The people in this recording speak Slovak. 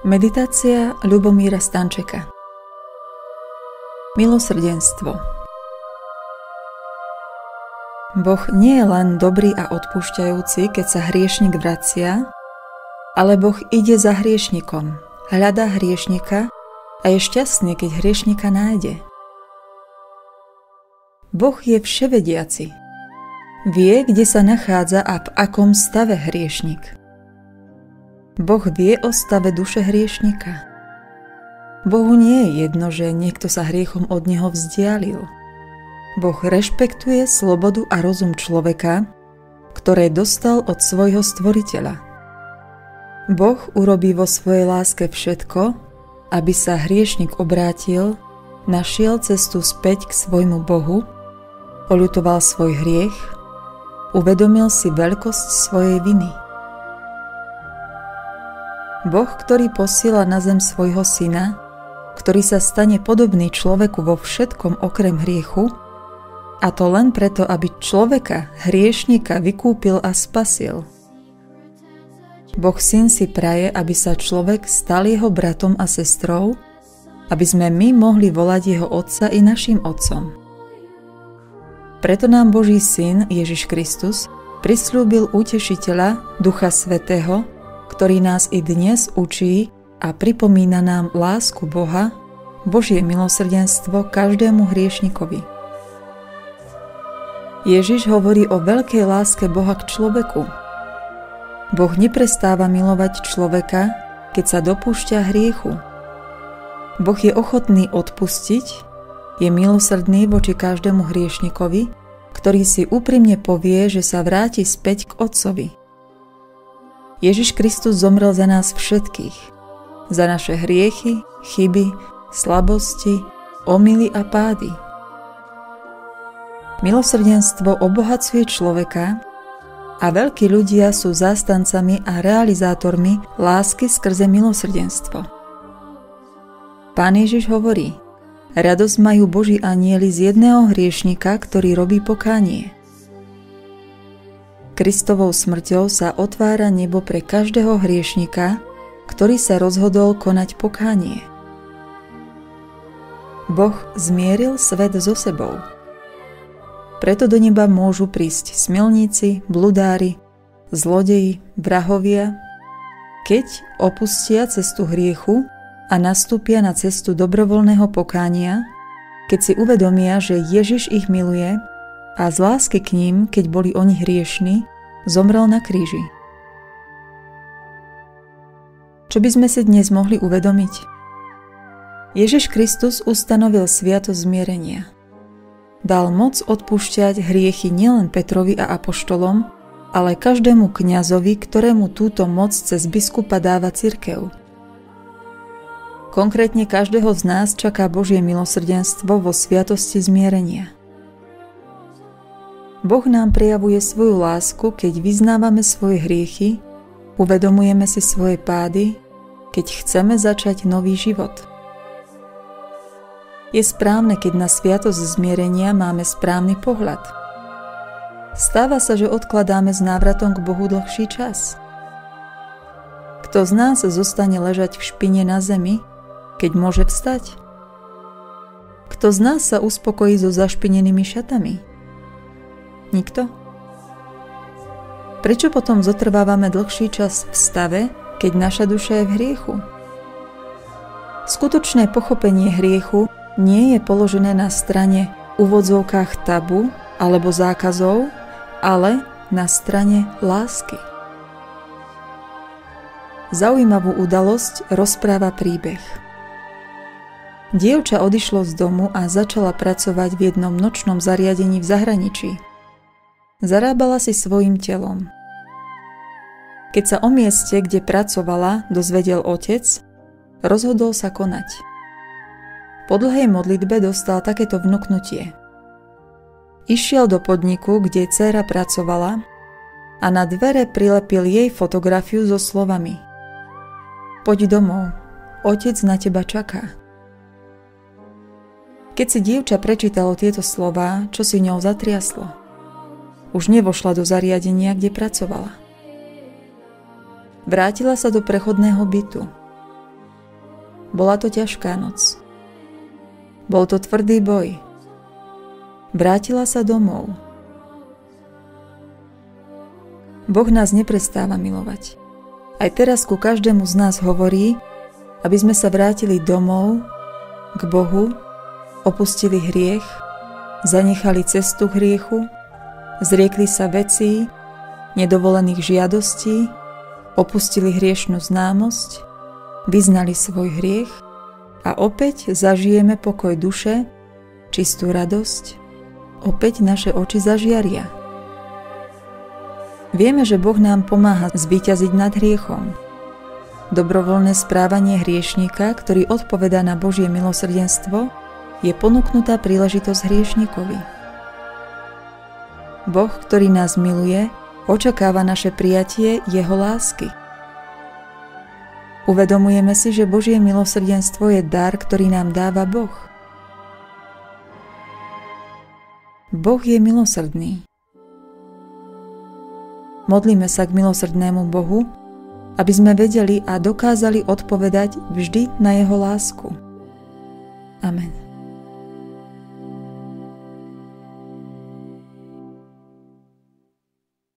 Meditácia Ľubomíra Stančeka Milosrdenstvo Boh nie je len dobrý a odpúšťajúci, keď sa hriešnik vracia, ale Boh ide za hriešnikom, hľadá hriešnika a je šťastný, keď hriešnika nájde. Boh je vševediaci. Vie, kde sa nachádza a v akom stave hriešnik – Boh vie o stave duše hriešnika. Bohu nie je jedno, že niekto sa hriechom od neho vzdialil. Boh rešpektuje slobodu a rozum človeka, ktoré dostal od svojho stvoriteľa. Boh urobí vo svojej láske všetko, aby sa hriešnik obrátil, našiel cestu späť k svojmu Bohu, oľutoval svoj hriech, uvedomil si veľkosť svojej viny. Boh, ktorý posiela na zem svojho syna, ktorý sa stane podobný človeku vo všetkom okrem hriechu, a to len preto, aby človeka, hriešnika, vykúpil a spasil. Boh syn si praje, aby sa človek stal jeho bratom a sestrou, aby sme my mohli volať jeho otca i našim otcom. Preto nám Boží syn Ježiš Kristus prislúbil utešiteľa, Ducha Svetého, ktorý nás i dnes učí a pripomína nám lásku Boha, Božie milosrdenstvo každému hriešnikovi. Ježiš hovorí o veľkej láske Boha k človeku. Boh neprestáva milovať človeka, keď sa dopúšťa hriechu. Boh je ochotný odpustiť, je milosrdný voči každému hriešnikovi, ktorý si úprimne povie, že sa vráti späť k Otcovi. Ježiš Kristus zomrel za nás všetkých. Za naše hriechy, chyby, slabosti, omily a pády. Milosrdenstvo obohacuje človeka a veľkí ľudia sú zástancami a realizátormi lásky skrze milosrdenstvo. Pán Ježiš hovorí, radosť majú Boží anieli z jedného hriešnika, ktorý robí pokánie – Kristovou smrťou sa otvára nebo pre každého hriešnika, ktorý sa rozhodol konať pokánie. Boh zmieril svet so sebou. Preto do neba môžu prísť smilníci, bludári, zlodeji, vrahovia, keď opustia cestu hriechu a nastúpia na cestu dobrovoľného pokánia, keď si uvedomia, že Ježiš ich miluje a z lásky k ním, keď boli oni hriešni, zomrel na kríži. Čo by sme si dnes mohli uvedomiť? Ježiš Kristus ustanovil sviatosť zmierenia. Dal moc odpúšťať hriechy nielen Petrovi a Apoštolom, ale každému kňazovi, ktorému túto moc cez biskupa dáva cirkev. Konkrétne každého z nás čaká Božie milosrdenstvo vo sviatosti zmierenia – Boh nám prejavuje svoju lásku, keď vyznávame svoje hriechy, uvedomujeme si svoje pády, keď chceme začať nový život. Je správne, keď na sviatosť zmierenia máme správny pohľad. Stáva sa, že odkladáme s návratom k Bohu dlhší čas. Kto z nás zostane ležať v špine na zemi, keď môže vstať? Kto z nás sa uspokojí so zašpinenými šatami? Nikto? Prečo potom zotrvávame dlhší čas v stave, keď naša duša je v hriechu? Skutočné pochopenie hriechu nie je položené na strane úvodzovkách tabu alebo zákazov, ale na strane lásky. Zaujímavú udalosť rozpráva príbeh. Dievča odišlo z domu a začala pracovať v jednom nočnom zariadení v zahraničí – Zarábala si svojim telom. Keď sa o mieste, kde pracovala, dozvedel otec, rozhodol sa konať. Po dlhej modlitbe dostal takéto vnúknutie. Išiel do podniku, kde dcéra pracovala a na dvere prilepil jej fotografiu so slovami Poď domov, otec na teba čaká. Keď si dievča prečítalo tieto slová, čo si ňou zatriaslo? Už nevošla do zariadenia, kde pracovala. Vrátila sa do prechodného bytu. Bola to ťažká noc. Bol to tvrdý boj. Vrátila sa domov. Boh nás neprestáva milovať. Aj teraz ku každému z nás hovorí, aby sme sa vrátili domov, k Bohu, opustili hriech, zanechali cestu hriechu, zriekli sa vecí, nedovolených žiadostí, opustili hriešnú známosť, vyznali svoj hriech a opäť zažijeme pokoj duše, čistú radosť, opäť naše oči zažiaria. Vieme, že Boh nám pomáha zvíťaziť nad hriechom. Dobrovoľné správanie hriešníka, ktorý odpovedá na Božie milosrdenstvo, je ponúknutá príležitosť hriešnikovi. Boh, ktorý nás miluje, očakáva naše prijatie Jeho lásky – Uvedomujeme si, že Božie milosrdenstvo je dar, ktorý nám dáva Boh. Boh je milosrdný. Modlíme sa k milosrdnému Bohu, aby sme vedeli a dokázali odpovedať vždy na Jeho lásku. Amen.